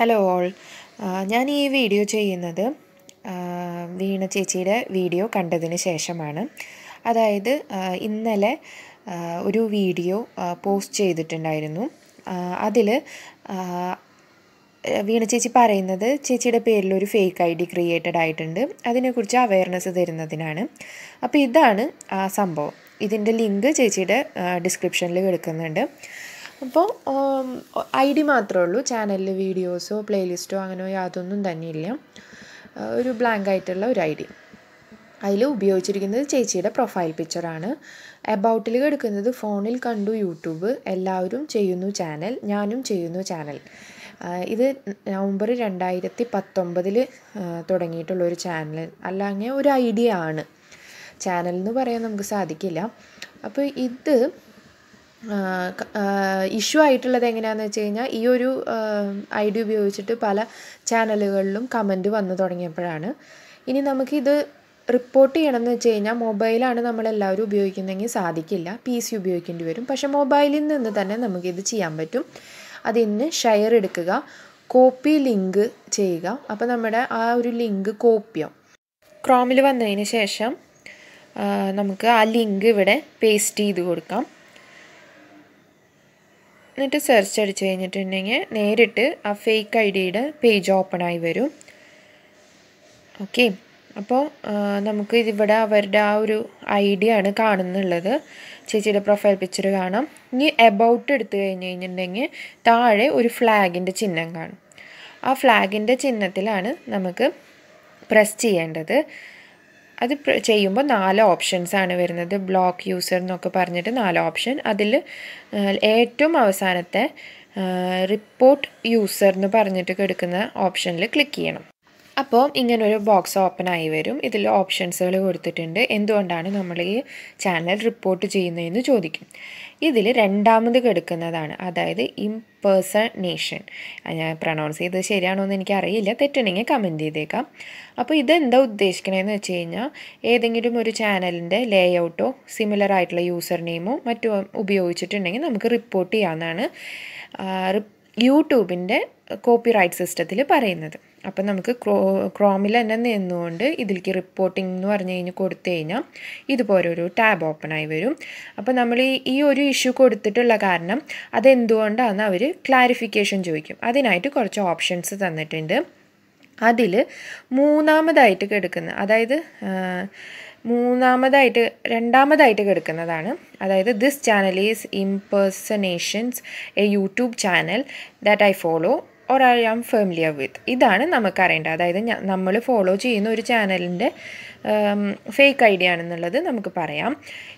Hello all ഞാൻ ഈ video ചെയ്യുന്നത് വീണ ചേച്ചിയുടെ വീഡിയോ കണ്ടതിന് ശേഷമാണ്. അതായത് ഇന്നലെ ഒരു വീഡിയോ പോസ്റ്റ് ചെയ്തിട്ടുണ്ടായിരുന്നു. അതിൽ വീണ ചേച്ചി പറയുന്നത് ചേച്ചിയുടെ പേരിൽ ഒരു ഫേക്ക് ഐ ഡി ക്രിയേറ്റഡ് ആയിട്ടുണ്ട്. അതിനെക്കുറിച്ച് അവയർനെസ് തരുന്നതിനാണ്. അപ്പോൾ ഇതാണ് ആ സംഭവം. ഇതിന്റെ ലിങ്ക് ചേച്ചിയുടെ ഡിസ്ക്രിപ്ഷനിൽ കൊടുക്കുന്നുണ്ട്. അപ്പോൾ ഐ ഡി മാത്രമേ ഉള്ളൂ. ചാനലിൽ വീഡിയോസോ പ്ലേലിസ്റ്റോ അങ്ങനെ യാതൊന്നും തന്നെയില്ല. ഒരു ബ്ലാങ്ക് ആയിട്ടുള്ള ഒരു ഐ ഡി. അതിൽ ഉപയോഗിച്ചിരിക്കുന്നത് ചേച്ചിയുടെ പ്രൊഫൈൽ പിക്ചറാണ് എബൌട്ടിൽ എടുക്കുന്നത് ഫോണിൽ കണ്ടു യൂട്യൂബ്. എല്ലാവരും ചെയ്യുന്നു ചാനൽ. ഞാനും ചെയ്യുന്നു ചാനൽ. ഇത് നവംബർ രണ്ടായിരത്തി പത്തൊമ്പതിൽ തുടങ്ങിയിട്ടുള്ള ഒരു ചാനൽ അല്ലെങ്കിൽ ഒരു ഐഡിയ ആണ്. ചാനൽ എന്ന് പറയാൻ നമുക്ക് സാധിക്കില്ല. അപ്പോൾ ഇത് ഇഷ്യൂ ആയിട്ടുള്ളത് എങ്ങനെയാണെന്ന് വെച്ച് കഴിഞ്ഞാൽ ഈ ഒരു ഐ ഡി ഉപയോഗിച്ചിട്ട് പല ചാനലുകളിലും കമന്റ് വന്നു തുടങ്ങിയപ്പോഴാണ്. ഇനി നമുക്കിത് റിപ്പോർട്ട് ചെയ്യണമെന്ന് വെച്ച് കഴിഞ്ഞാൽ മൊബൈലാണ് നമ്മളെല്ലാവരും ഉപയോഗിക്കുന്നതെങ്കിൽ സാധിക്കില്ല. പി സി ഉപയോഗിക്കേണ്ടി വരും. പക്ഷെ മൊബൈലിൽ നിന്ന് തന്നെ നമുക്കിത് ചെയ്യാൻ പറ്റും. അതിന് ഷെയർ എടുക്കുക കോപ്പി ലിങ്ക് ചെയ്യുക. അപ്പോൾ നമ്മുടെ ആ ഒരു ലിങ്ക് കോപ്പിയാവും ക്രോമിൽ വന്നതിന് ശേഷം നമുക്ക് ആ ലിങ്ക് ഇവിടെ പേസ്റ്റ് ചെയ്ത് കൊടുക്കാം. എന്നിട്ട് സെർച്ച് അടിച്ച് കഴിഞ്ഞിട്ടുണ്ടെങ്കിൽ നേരിട്ട് ആ ഫേക്ക് ഐ ഡിയുടെ പേജ് ഓപ്പൺ ആയി വരും. ഓക്കെ അപ്പോൾ നമുക്ക് ഇതിവിടെ അവരുടെ ആ ഒരു ഐഡിയ ആണ് കാണുന്നുള്ളത്. ചേച്ചിയുടെ പ്രൊഫൈൽ പിക്ചർ കാണാം. ഇനി എബൌട്ട് എടുത്തു കഴിഞ്ഞ് കഴിഞ്ഞിട്ടുണ്ടെങ്കിൽ താഴെ ഒരു ഫ്ലാഗിന്റെ ചിഹ്നം കാണും. ആ ഫ്ലാഗിന്റെ ചിഹ്നത്തിലാണ് നമുക്ക് പ്രസ് ചെയ്യേണ്ടത്. അത് ചെയ്യുമ്പോൾ നാല് ഓപ്ഷൻസ് ആണ് വരുന്നത്. ബ്ലോക്ക് യൂസർ എന്നൊക്കെ പറഞ്ഞിട്ട് നാല് ഓപ്ഷൻ അതിൽ ഏറ്റവും അവസാനത്തെ റിപ്പോർട്ട് യൂസർ എന്ന് പറഞ്ഞിട്ട് കിടക്കുന്ന ഓപ്ഷനിൽ ക്ലിക്ക് ചെയ്യണം. അപ്പോൾ ഇങ്ങനെ ഒരു ബോക്സ് ഓപ്പൺ ആയി വരും. ഇതിൽ ഓപ്ഷൻസുകൾ കൊടുത്തിട്ടുണ്ട്. എന്തുകൊണ്ടാണ് നമ്മൾ ഈ ചാനൽ റിപ്പോർട്ട് ചെയ്യുന്നതെന്ന് ചോദിക്കും. ഇതിൽ രണ്ടാമത് കെടുക്കുന്നതാണ്. അതായത് ഇംപേഴ്സണേഷൻ ഞാൻ പ്രൊണൗൺസ് ചെയ്തത് ശരിയാണോ എന്ന് എനിക്കറിയില്ല. തെറ്റുണ്ടെങ്കിൽ കമന്റ് ചെയ്തേക്കാം. അപ്പോൾ ഇതെന്താ ഉദ്ദേശിക്കണതെന്ന് വെച്ച് കഴിഞ്ഞാൽ ഏതെങ്കിലും ഒരു ചാനലിന്റെ ലേ ഔട്ടോ സിമിലർ ആയിട്ടുള്ള യൂസർ നെയിമോ മറ്റോ ഉപയോഗിച്ചിട്ടുണ്ടെങ്കിൽ നമുക്ക് റിപ്പോർട്ട് ചെയ്യാമെന്നാണ് യൂട്യൂബിന്റെ കോപ്പി റൈറ്റ് സിസ്റ്റത്തിൽ പറയുന്നത്. അപ്പം നമുക്ക് ക്രോ ക്രോമിൽ തന്നെ നിന്നുകൊണ്ട് ഇതിലേക്ക് റിപ്പോർട്ടിംഗ് എന്ന് പറഞ്ഞു കഴിഞ്ഞ് കൊടുത്തു കഴിഞ്ഞാൽ ഇതുപോലെ ഒരു ടാബ് ഓപ്പൺ ആയി വരും. അപ്പോൾ നമ്മൾ ഈ ഈ ഒരു ഇഷ്യൂ കൊടുത്തിട്ടുള്ള കാരണം അതെന്തുകൊണ്ടാണെന്ന് അവർ ക്ലാരിഫിക്കേഷൻ ചോദിക്കും. അതിനായിട്ട് കുറച്ച് ഓപ്ഷൻസ് തന്നിട്ടുണ്ട്. അതിൽ മൂന്നാമതായിട്ട് കിടക്കുന്ന അതായത് മൂന്നാമതായിട്ട് രണ്ടാമതായിട്ട് കിടക്കുന്നതാണ്. അതായത് this channel is impersonations a YouTube channel that I follow or I am familiar with ഇതാണ് നമുക്കറിയേണ്ടത് അതായത് നമ്മൾ ഫോളോ ചെയ്യുന്ന ഒരു ചാനലിന്റെ ഫേക്ക് ഐ ഡി ആണെന്നുള്ളത് നമുക്ക് പറയാം.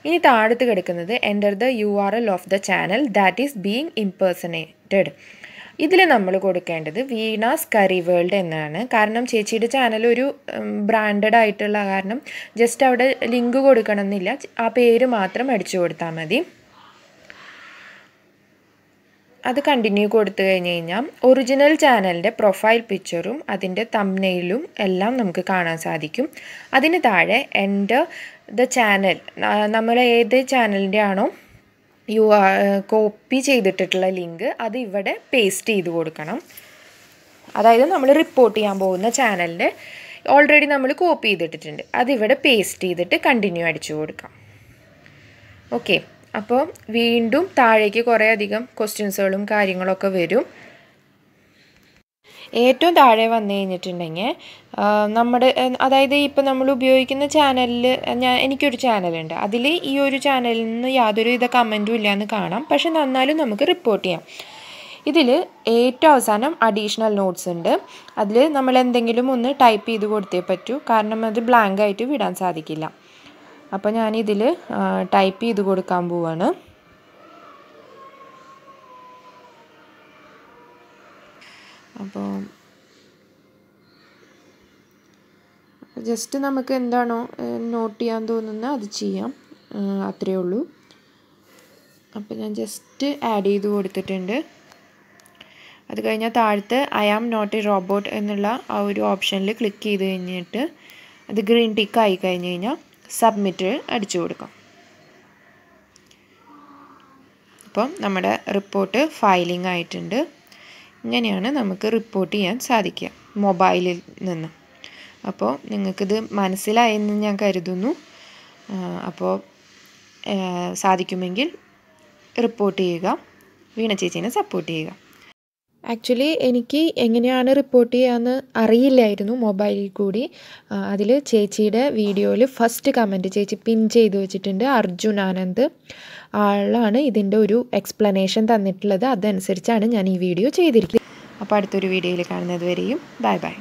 ഇനി താഴത്ത് കിടക്കുന്നത് enter the U R L of the channel that is being impersonated ഇതിൽ നമ്മൾ കൊടുക്കേണ്ടത് വീണാസ് കറി വേൾഡ് എന്നാണ്. കാരണം ചേച്ചിയുടെ ചാനൽ ഒരു ബ്രാൻഡഡ് ആയിട്ടുള്ള കാരണം ജസ്റ്റ് അവിടെ ലിങ്ക് കൊടുക്കണമെന്നില്ല. ആ പേര് മാത്രം അടിച്ചു കൊടുത്താൽ മതി. അത് കണ്ടിന്യൂ കൊടുത്തു കഴിഞ്ഞ് കഴിഞ്ഞാൽ ഒറിജിനൽ ചാനലിന്റെ പ്രൊഫൈൽ പിക്ചറും അതിന്റെ തම්നെയിലും എല്ലാം നമുക്ക് കാണാൻ സാധിക്കും. അതിന് താഴെ എന്റെ ദ ചാനൽ നമ്മൾ ഏത് ചാനലിന്റെ ആണോ യു കോപ്പി ചെയ്തിട്ടുള്ള ലിങ്ക് അത് ഇവിടെ പേസ്റ്റ് ചെയ്ത് കൊടുക്കണം. അതായത് നമ്മൾ റിപ്പോർട്ട് ചെയ്യാൻ പോകുന്ന ചാനലിന്റെ ഓൾറെഡി നമ്മൾ കോപ്പി ചെയ്തിട്ടിട്ടുണ്ട്. അതിവിടെ പേസ്റ്റ് ചെയ്തിട്ട് കണ്ടിന്യൂ അടിച്ചു കൊടുക്കാം. ഓക്കെ അപ്പോൾ വീണ്ടും താഴേക്ക് കുറേ അധികം ക്വസ്റ്റ്യൻസുകളും കാര്യങ്ങളൊക്കെ വരും. ഏറ്റവും താഴെ വന്നു കഴിഞ്ഞിട്ടുണ്ടെങ്കിൽ നമ്മുടെ അതായത് ഇപ്പം നമ്മൾ ഉപയോഗിക്കുന്ന ചാനലിൽ ഞാൻ എനിക്കൊരു ചാനലുണ്ട് അതിൽ ഈ ഒരു ചാനലിൽ നിന്ന് യാതൊരു വിധ കമന്റും ഇല്ലയെന്ന് കാണാം. പക്ഷെ നന്നാലും നമുക്ക് റിപ്പോർട്ട് ചെയ്യാം. ഇതിൽ ഏറ്റവും അവസാനം അഡീഷണൽ നോട്ട്സ് ഉണ്ട്. അതിൽ നമ്മൾ എന്തെങ്കിലും ഒന്ന് ടൈപ്പ് ചെയ്ത് കൊടുത്തേ പറ്റൂ. കാരണം അത് ബ്ലാങ്ക് ആയിട്ട് വിടാൻ സാധിക്കില്ല. അപ്പോൾ ഞാനിതിൽ ടൈപ്പ് ചെയ്ത് കൊടുക്കാൻ പോവാണ്. അപ്പോൾ ജസ്റ്റ് നമുക്ക് എന്താണോ നോട്ട് ചെയ്യാൻ തോന്നുന്നത് അത് ചെയ്യാം. അത്രയേ ഉള്ളൂ. അപ്പോൾ ഞാൻ ജസ്റ്റ് ആഡ് ചെയ്ത് കൊടുത്തിട്ടുണ്ട്. അത് കഴിഞ്ഞാൽ താഴത്ത് I am not a robot എന്നുള്ള ആ ഒരു ഓപ്ഷനിൽ ക്ലിക്ക് ചെയ്ത് കഴിഞ്ഞിട്ട് അത് ഗ്രീൻ ടിക്ക് ആയി കഴിഞ്ഞ് കഴിഞ്ഞാൽ സബ്മിറ്റ് അടിച്ചു കൊടുക്കാം. അപ്പം നമ്മുടെ റിപ്പോർട്ട് ഫയലിംഗ് ആയിട്ടുണ്ട്. ഇങ്ങനെയാണ് നമുക്ക് റിപ്പോർട്ട് ചെയ്യാൻ സാധിക്കുക മൊബൈലിൽ നിന്ന്. അപ്പോൾ നിങ്ങൾക്കിത് മനസ്സിലായെന്ന് ഞാൻ കരുതുന്നു. അപ്പോൾ സാധിക്കുമെങ്കിൽ റിപ്പോർട്ട് ചെയ്യുക വീണ ചേച്ചീനെ സപ്പോർട്ട് ചെയ്യുക. ആക്ച്വലി എനിക്ക് എങ്ങനെയാണ് റിപ്പോർട്ട് ചെയ്യാമെന്ന് അറിയില്ലായിരുന്നു മൊബൈലിൽ കൂടി. അതിൽ ചേച്ചിയുടെ വീഡിയോയിൽ ഫസ്റ്റ് കമന്റ് ചേച്ചി പിൻ ചെയ്ത് വെച്ചിട്ടുണ്ട് അർജുൻ ആനന്ദ്. ആളാണ് ഇതിന്റെ ഒരു എക്സ്പ്ലനേഷൻ തന്നിട്ടുള്ളത്. അതനുസരിച്ചാണ് ഞാൻ ഈ വീഡിയോ ചെയ്തിരിക്കുന്നത്. അപ്പോൾ അടുത്തൊരു വീഡിയോയിൽ കാണുന്നത് വരെയും. Bye bye